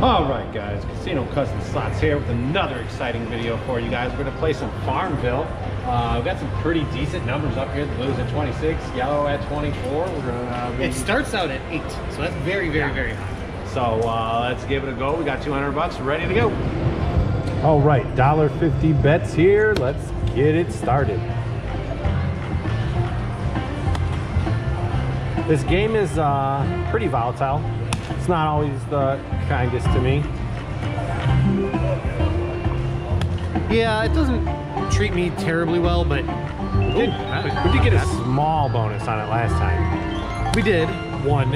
All right, guys, Casino Cousins Slots here with another exciting video for you guys. We're gonna play some Farmville. Uh, we've got some pretty decent numbers up here. The blues at 26, yellow at 24. We're gonna uh, It starts out at eight, so that's very, very, Yeah. very high. So uh, let's give it a go. We got 200 bucks ready to go. All right, $1.50 bets here. Let's get it started. This game is uh, pretty volatile. It's not always the kindest to me. Yeah, it doesn't treat me terribly well, but We did, that we did get a small bonus on it last time. we did one,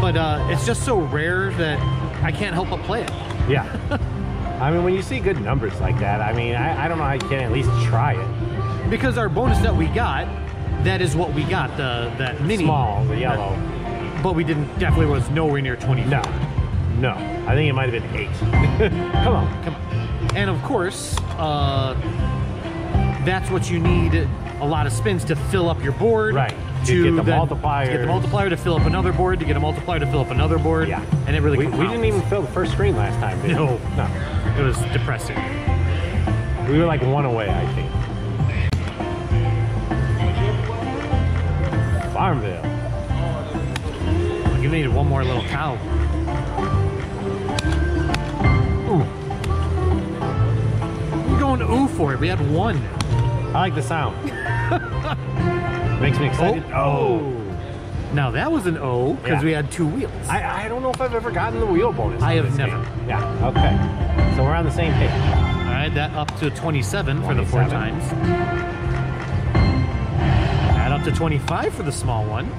but uh, it's just so rare that I can't help but play it. Yeah. I mean, when you see good numbers like that, I mean, I, I don't know how you can at least try it. Because our bonus that we got, that is what we got, the that mini. Small, the yellow. But we didn't, definitely was nowhere near 20. No, no. I think it might have been eight. Come on. Come on. And of course, uh, that's what you need a lot of spins to fill up your board. Right. To get the then- To get the multiplier to fill up another board, to get a multiplier to fill up another board. Yeah. And it really We, we didn't even fill the first screen last time, did we? No. No. It was depressing. We were like one away, I think. Farmville. You needed one more little cow. Ooh. We're going ooh for it. We had one. I like the sound. Makes me excited. Oh. oh. Now that was an O because Yeah. we had two wheels. I, I don't know if I've ever gotten the wheel bonus. I have never. game. Yeah, okay. So we're on the same page. All right, that up to 27 for the four times. Add up to 25 for the small one.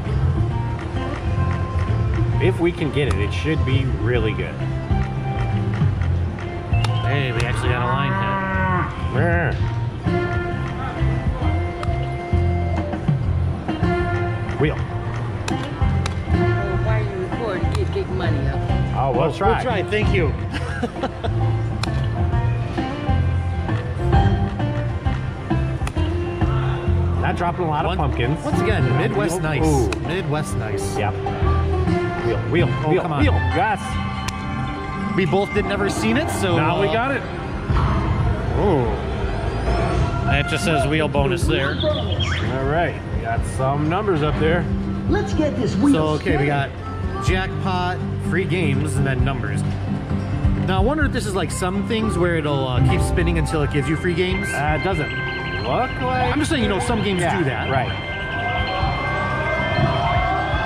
If we can get it, it should be really good. Hey, we actually got a line hit. Wheel. Oh, we'll try. We'll try. Thank you. Not dropping a lot of pumpkins. Once again, Midwest nice. Ooh. Midwest nice. Yep. Wheel, wheel, Oh, wheel, come on. wheel. Yes. We both did never seen it, so Now we uh, got it. Ooh. That just says wheel bonus there. All right. We got some numbers up there. Let's get this wheel So okay, we got jackpot, free games, and then numbers. Now I wonder if this is like some things where it'll uh, keep spinning until it gives you free games. Uh, it doesn't look like. I'm just saying, you know, some games yeah, do that. Right.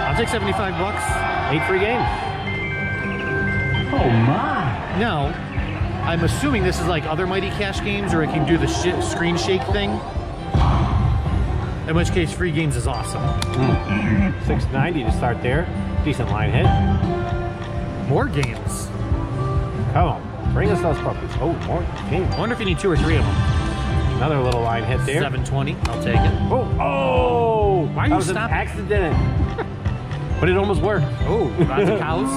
I'll take 75 bucks. Eight free games. Oh my! Now, I'm assuming this is like other Mighty Cash games, or it can do the sh- screen shake thing. In which case, free games is awesome. 690 to start there. Decent line hit. More games. Come on. Bring us those puppies. Oh, more games. I wonder if you need two or three of them. Another little line hit there. 720. I'll take it. Oh, oh! Why are that you was an stopping? accident. but it almost worked. Oh, lots of cows.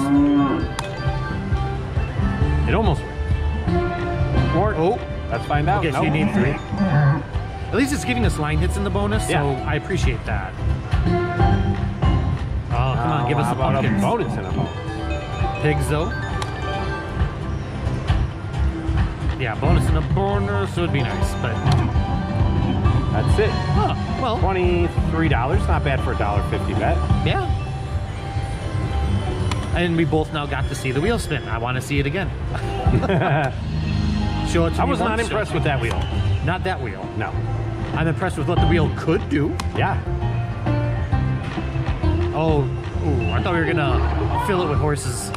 It almost worked. Or, Oh, let's find out. Nope. you need three. At least it's giving us line hits in the bonus, Yeah. so I appreciate that. Oh, come on, give us how the about pumpkins. a bonus in a bonus. Though. Yeah, bonus and a bonus would be nice, but That's it. oh, well, Twenty-three dollars. Not bad for a dollar fifty bet. yeah. And we both now got to see the wheel spin. I want to see it again. Show it to I was not impressed with that wheel. Not that wheel. No. I'm impressed with what the wheel could do. Yeah. Oh, ooh, I thought we were gonna fill it with horses.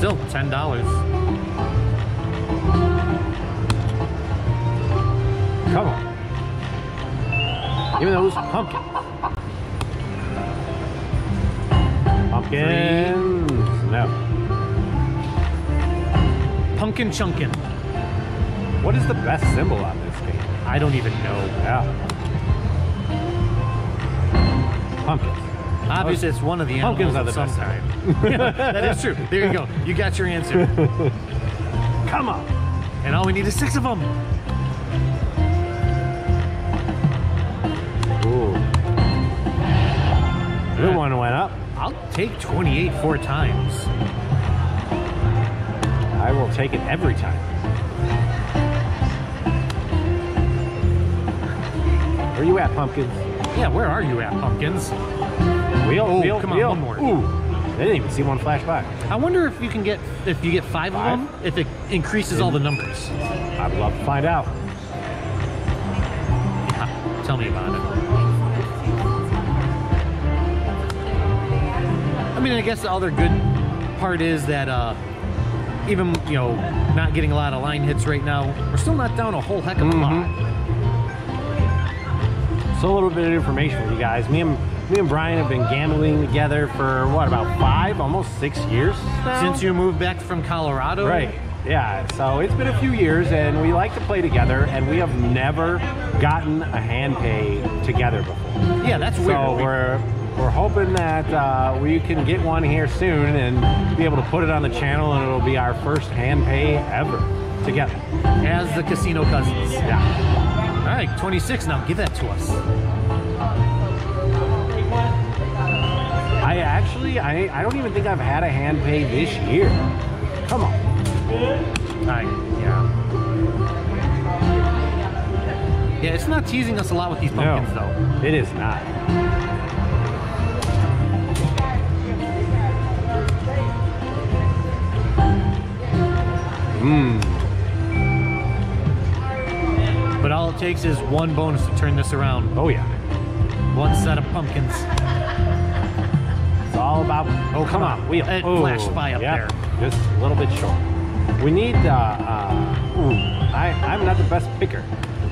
Still, ten dollars. Come on. Even those pumpkins. Pumpkins. No. Pumpkin chunkin. What is the best symbol on this game? I don't even know. Yeah. Pumpkins. Obviously, it's one of the animals. Pumpkins are the best time. that is true. There you go. You got your answer. Come on. And all we need is six of them. Ooh. Good one went up. I'll take 28 four times. I will take it every time. Where you at, pumpkins? Yeah, where are you at, pumpkins? Wheel, Oh, wheel, come on, wheel. one more. Ooh, they didn't even see one flash by. I wonder if you can get if you get five, Five? of them, if it increases all the numbers. I'd love to find out. Yeah, tell me about it. I mean, I guess the other good part is that uh, even you know not getting a lot of line hits right now, we're still not down a whole heck of a Mhm. lot. So a little bit of information for you guys. Me and me and Brian have been gambling together for what about five, almost six years now? Since you moved back from Colorado, Right. Yeah. So it's been a few years, and we like to play together, and we have never gotten a hand pay together before. Yeah, that's weird. So We- we're we're hoping that uh, we can get one here soon and be able to put it on the channel, and it'll be our first hand pay ever together. as the casino cousins. Yeah. All right, 26 now. Give that to us. I actually, I, I don't even think I've had a hand pay this year. Come on. Right, yeah. Yeah, it's not teasing us a lot with these pumpkins, no, though. it is not. Mmm. But all it takes is one bonus to turn this around. Oh yeah. One set of pumpkins. All about. Oh come on, wheel. It oh, flashed by up yep, Just a little bit short. We need. Uh, uh, ooh, I I'm not the best picker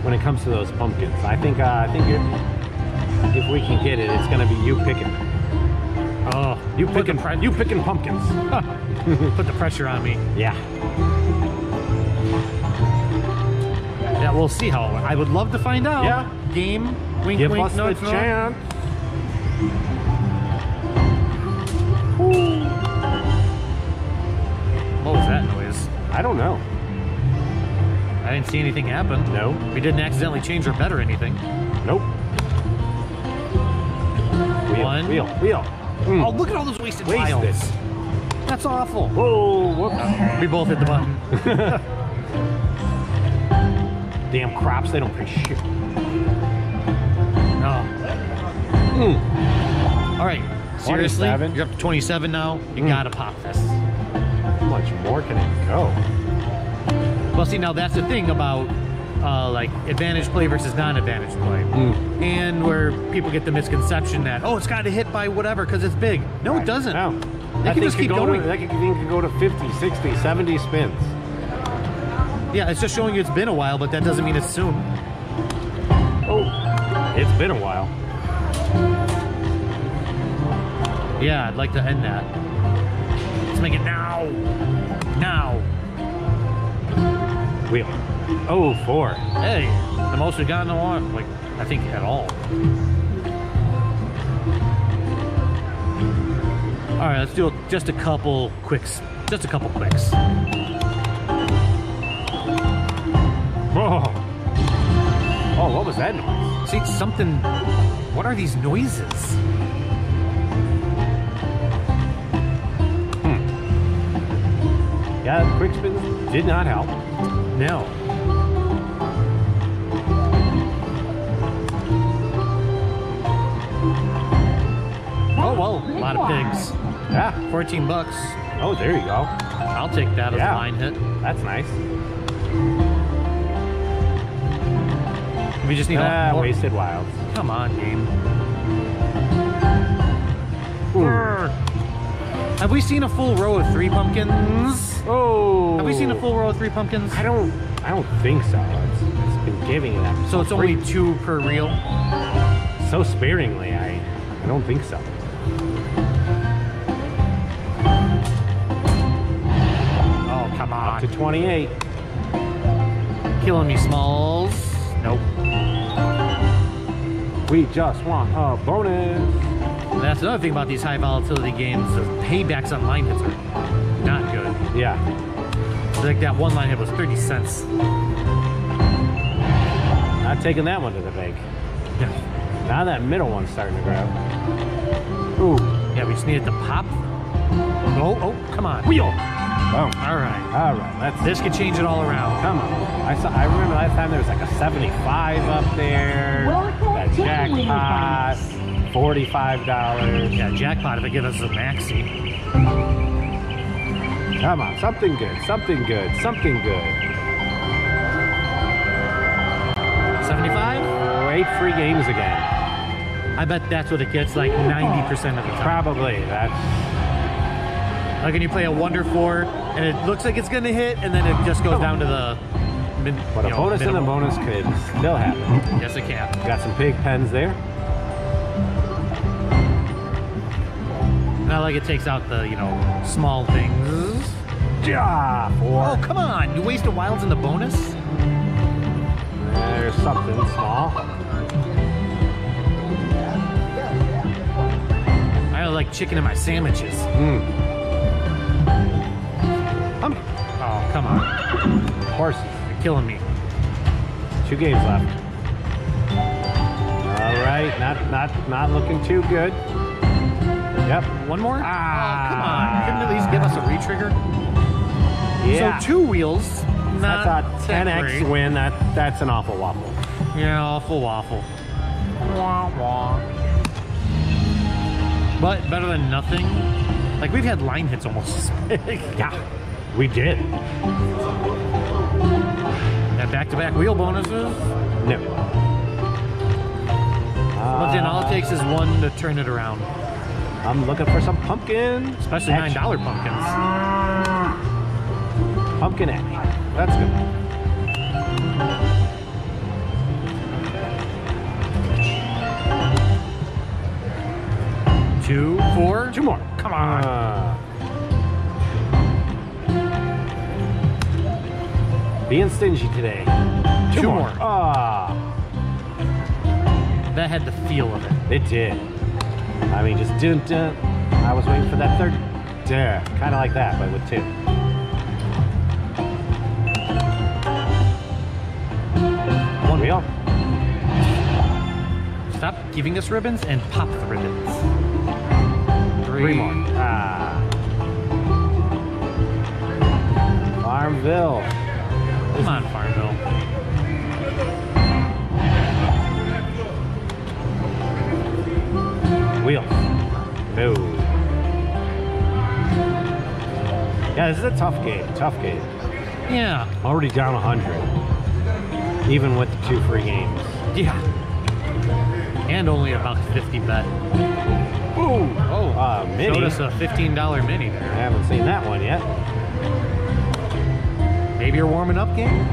when it comes to those pumpkins. I think. Uh, I think you're, if we can get it, it's gonna be you picking. Oh, You picking. You picking pumpkins. put the pressure on me. yeah. Yeah, we'll see how. I would love to find out. Yeah. Game. Wink, Give wink, us nudge, the nudge. chance. What was that noise? I don't know. I didn't see anything happen. No. We didn't accidentally change our bet or anything. Nope. Wheel, One. Wheel. Wheel. Mm. Oh, look at all those wasted, Wasted. wilds. That's awful. Whoa. Whoops. We both hit the button. Damn crops. They don't pay shit. No. Mm. All right. Seriously, 27. you're up to 27 now. You Mm. gotta pop this. How much more can it go? Well, see, now that's the thing about uh, like advantage play versus non-advantage play, Mm. and where people get the misconception that oh, it's got to hit by whatever because it's big. No, it doesn't. No. They That can just keep go going. To, that thing could go to 50, 60, 70 spins. Yeah, it's just showing you it's been a while, but that doesn't mean it's soon. Oh. It's been a while. Yeah, I'd like to end that. Let's make it now. Now. Wheel. Oh, four. Hey, the most we've gotten in a while, like I think at all. All right, let's do just a couple quicks. Just a couple quicks. Oh. Oh, what was that noise? See something. What are these noises? Yeah, quick spins did not help. No. Oh well, a lot of pigs. Yeah. 14 bucks. Oh, there you go. I'll take that as Yeah. a line hit. That's nice. We just need a ah, more. wasted wilds. Come on, game. Have we seen a full row of three pumpkins? Oh. Have we seen a full row of three pumpkins? I don't. I don't think so. It's, it's been giving it up. So it's only two per reel. so sparingly. I. I don't think so. Oh, come Up to on. 28. Killing me, Smalls. Nope. We just want a bonus. And that's another thing about these high volatility games. The paybacks on line hits are Yeah. Like that one line hit was 30 cents. Not taking that one to the bank. Yeah. Now that middle one's starting to grab. Ooh. Yeah, we just needed to pop. Oh, oh, come on. Wheel. Boom. All right. All right, let's This could change it all around. Come on. I saw. I remember last time there was like a 75 up there. Welcome that jackpot. Forty-five dollars. Yeah, jackpot if it gives us a maxi. Come on, something good, something good, something good. 75? Oh, eight free games again. I bet that's what it gets like 90% of the time. Probably. That's Like when you play a Wonder 4 and it looks like it's going to hit and then it just goes oh. down to the. Min, what a know, bonus and a minimal. bonus could still happen. Yes, it can. Got some pig pens there. Not like it takes out the, you know, small things. Oh, come on. You waste wasted wilds in the bonus? There's something small. I like chicken in my sandwiches. Hmm. Um, Oh, come on. horses. You're killing me. Two games left. All right, not not not looking too good. Yep. One more? Ah. Oh, come on. Couldn't at least give us a retrigger? Yeah. So two wheels. Not that's a 10x great. win. That that's an awful waffle. Yeah, awful waffle. Wah, wah. But better than nothing. Like we've had line hits almost as big. Yeah, we did. And back-to-back wheel bonuses. No. But then all it Uh, takes is one to turn it around. I'm looking for some pumpkin. Especially nine action. dollar pumpkins. Pumpkin action. That's good. Two, four. More. Come on. Uh, being stingy today. Two, Two more. more. Ah, That had the feel of it. it did. I mean, just didn't. dun. I was waiting for that third. Yeah, kind of like that, but with two. Wheel. Stop giving us ribbons and pop the ribbons. Three, Three more. Ah. Farmville. Come on, Farmville. Wheel. No. Yeah, this is a tough game. Tough game. Yeah. Already down 100. Even with the two free games. Yeah. And only about 50 bet. Ooh. Oh, Uh, mini. showed us a $15 mini there. I haven't seen that one yet. Maybe you're warming up game?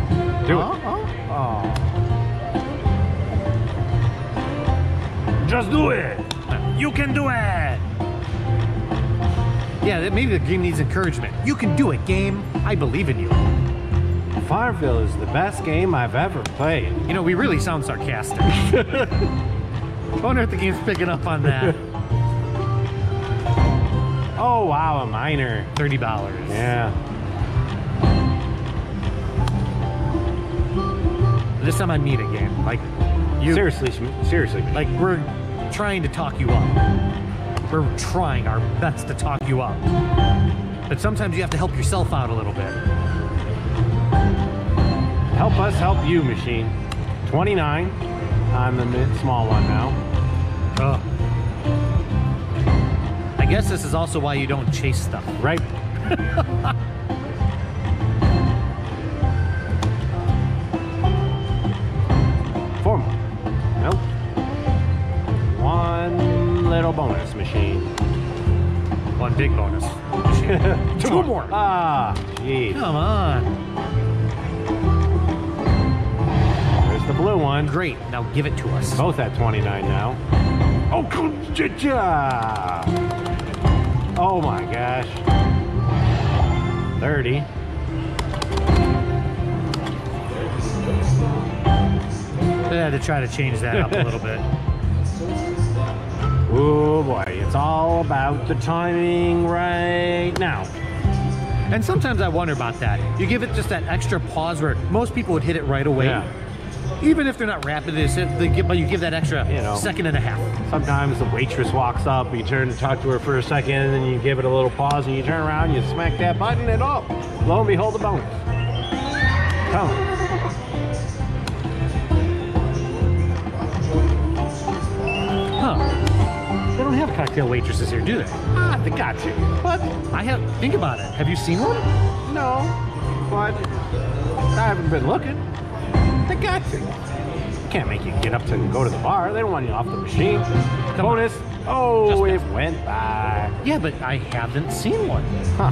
Do Oh, it. oh. Oh. Just do it. You can do it! Yeah, maybe the game needs encouragement. You can do it, game. I believe in you. Farmville is the best game I've ever played. You know, we really sound sarcastic. I wonder if the game's picking up on that. Oh wow, a minor. $30. Yeah. This time I it, game. Like, you. seriously, seriously. Like, we're trying to talk you up. We're trying our best to talk you up. But sometimes you have to help yourself out a little bit. Help us help you, machine. 29 on the mid small one now. Ugh. I guess this is also why you don't chase stuff. Right. Four more. Nope. One little bonus machine. One big bonus. Two more. Ah, jeez. Come on. Blue one. Great. Now give it to us. Both at 29 now. Oh, ja Oh my gosh. 30. I had to try to change that up a little bit. Oh boy, it's all about the timing right now. And sometimes I wonder about that. You give it just that extra pause where most people would hit it right away. Yeah. Even if they're not rapid, they, they give, but you give that extra You know. second and a half. Sometimes the waitress walks up, you turn to talk to her for a second, and then you give it a little pause, and you turn around, you smack that button, and oh, lo and behold, the bonus. Come on. Huh. They don't have cocktail waitresses here, do they? Ah, they got to. But I have. Think about it. Have you seen one? no, but I haven't been looking. Got to. Can't make you get up to go to the bar. They don't want you off the machine. Bonus. Oh, Just it went by. Yeah, but I haven't seen one. Huh.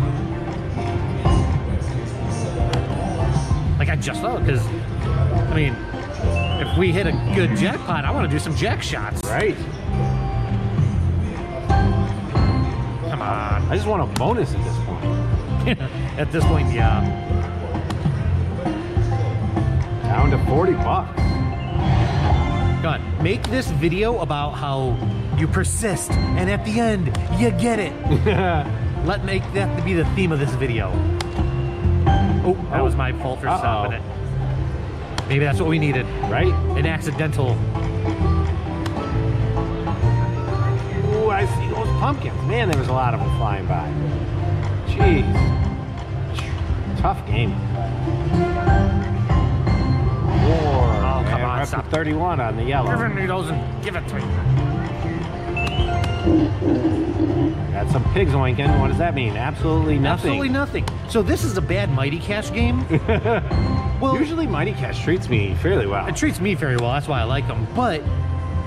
Like I just thought, because I mean, if we hit a good jackpot, I want to do some jack shots. Right. Come on. I just want a bonus at this point. At this point, yeah. Down to 40 bucks. God, make this video about how you persist, and at the end, you get it. Let make that be the theme of this video. Oh, that Oh. was my fault for Uh-oh. stopping it. Maybe that's what we needed. right? An accidental. Ooh, I see those pumpkins. Man, there was a lot of them flying by. Jeez. Tough game. Four. Oh, come on, we're up to stop. 31 on the yellow. Those and give it to me. Got some pigs oinking. What does that mean? Absolutely nothing. Absolutely nothing. So this is a bad Mighty Cash game. well, Usually Mighty Cash treats me fairly well. it treats me very well. That's why I like them. But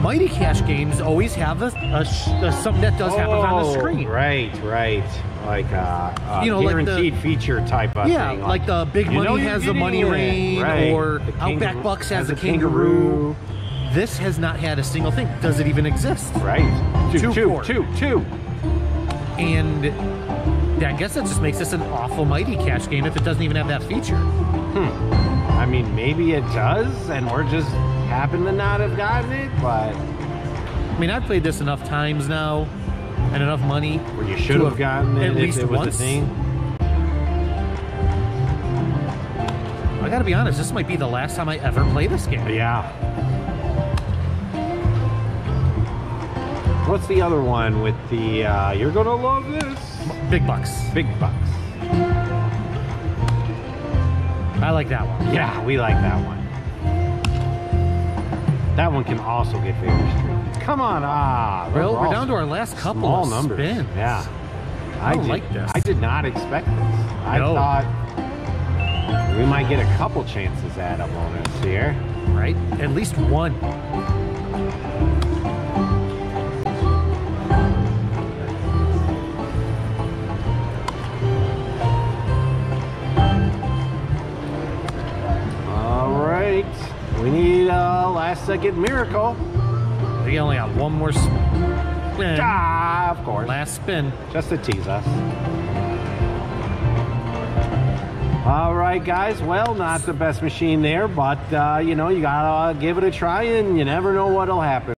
Mighty Cash games always have a, a, a something that does happen on the Oh, screen. Right, right. Like uh, uh You know, like the- guaranteed feature type of Yeah, thing. like the Big Money has the money rain, Right. or The Outback Bucks has a the kangaroo. This has not had a single thing. Does it even exist? Right. Two, Two, two, two, two. And yeah, I guess that just makes this an awful Mighty Cash game if it doesn't even have that feature. Hmm. I mean, maybe it does, and we're just happen to not have gotten it, but I mean, I've played this enough times now, and enough money. where you should have gotten it at if least it was once. a thing. I gotta be honest, this might be the last time I ever play this game. Yeah. What's the other one with the? Uh, you're gonna love this. Big bucks. Big bucks. I like that one. Yeah, we like that one. That one can also get street. Come on, ah. Well, we're down to our last couple small of numbers. spins. Yeah. I don't did, like this. I did not expect this. I No. thought we might get a couple chances at a bonus here. Right? At least one. We need a last second miracle. We only got one more spin. Ah, of course. Last spin. Just to tease us. All right, guys. Well, not the best machine there, but uh, you know, you gotta give it a try, and you never know what'll happen.